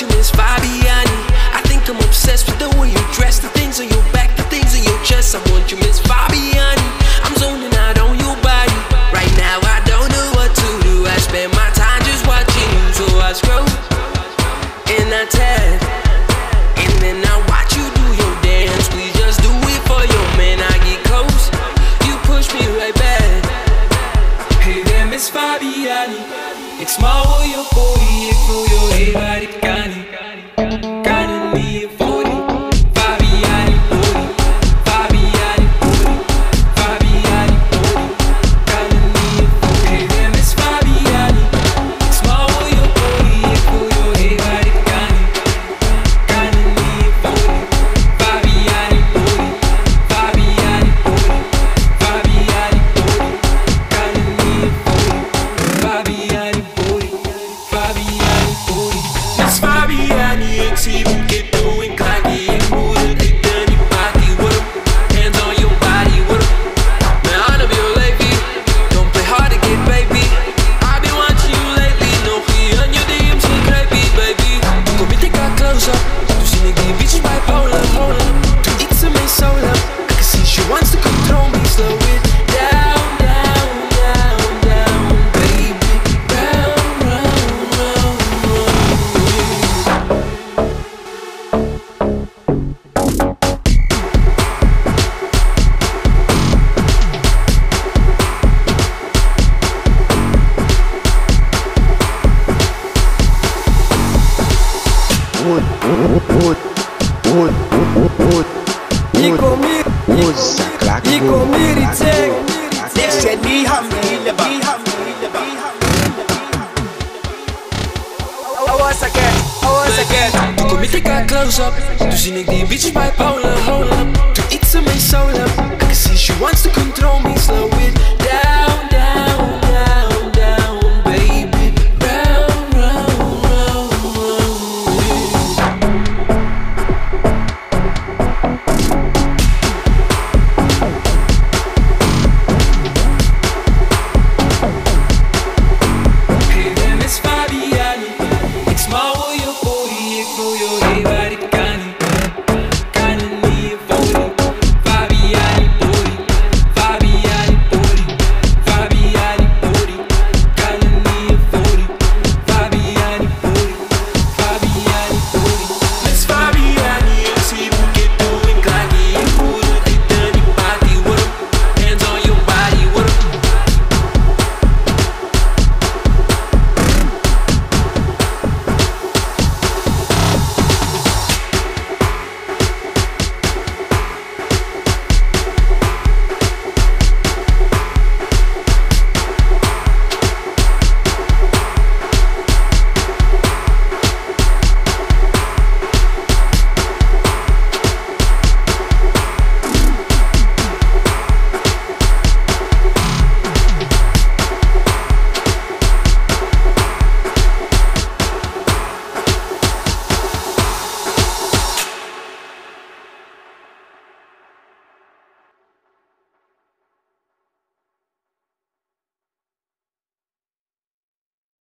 you, Miss Fabiani. I think I'm obsessed with the way you dress, the things on your back, the things on your chest. I want you, Miss Fabiani. I'm zoning out on your body. Right now, I don't know what to do. I spend my time just watching you, so I scroll and I tap, and then I watch you do your dance. Please just do it for your man. I get close, you push me right back. Hey there, Miss Fabiani. Smal voor je body, ik voel je Iko miri, iko miri teng. Once again, once again. Kom tik haar close up Toen zie ik die bitches bipolar, hold up Doe iets aan mijn solo I can see she wants to control me, for you.